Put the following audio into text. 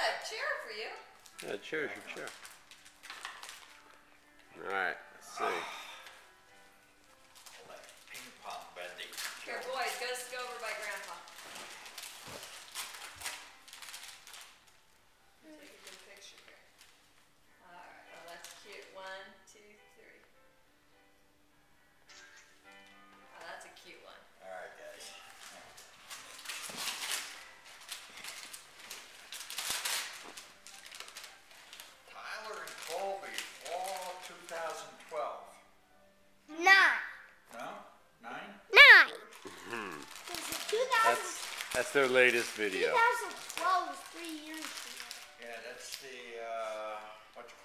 that chair for you. Yeah, chair's your chair. All right, let's see. Ping pong Bendy. Here, boys, go, go over by Grandpa. Take a good picture here. All right, well, that's cute. One, Colby, all 2012? Nine. No? Nine? Nine. Mm-hmm. That's, that's their latest video. 2012 was three years ago. Yeah, that's the, uh, what you